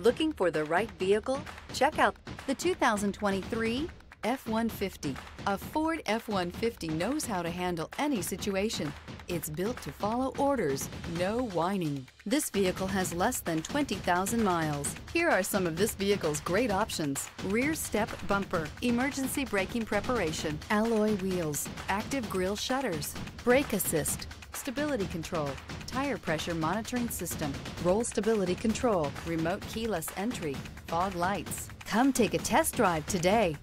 Looking for the right vehicle? Check out the 2023 F-150. A Ford F-150 knows how to handle any situation. It's built to follow orders, no whining. This vehicle has less than 20,000 miles. Here are some of this vehicle's great options. Rear step bumper, emergency braking preparation, alloy wheels, active grille shutters, brake assist, stability control, tire pressure monitoring system, roll stability control, remote keyless entry, fog lights. Come take a test drive today.